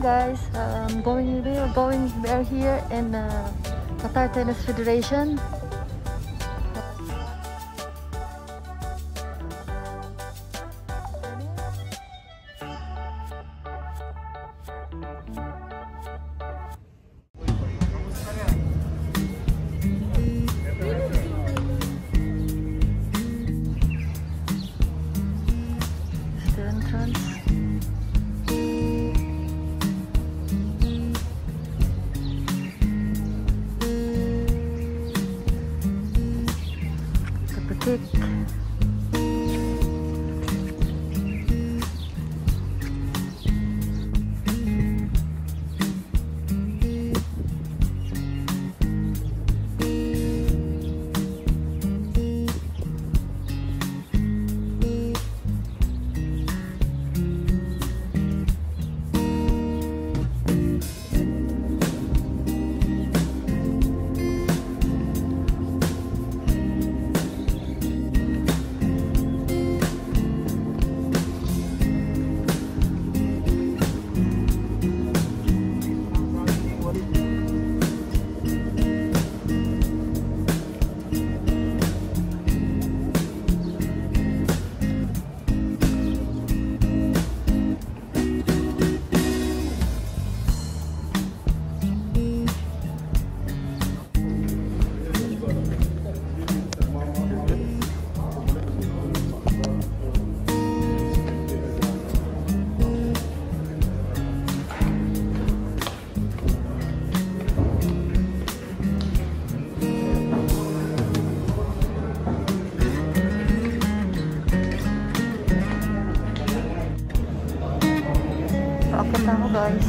guys, um, going are going we're here in uh, Qatar Tennis Federation. The mo guys.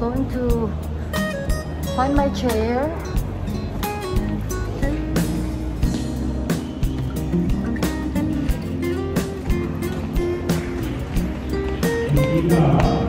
Going to find my chair. Yeah.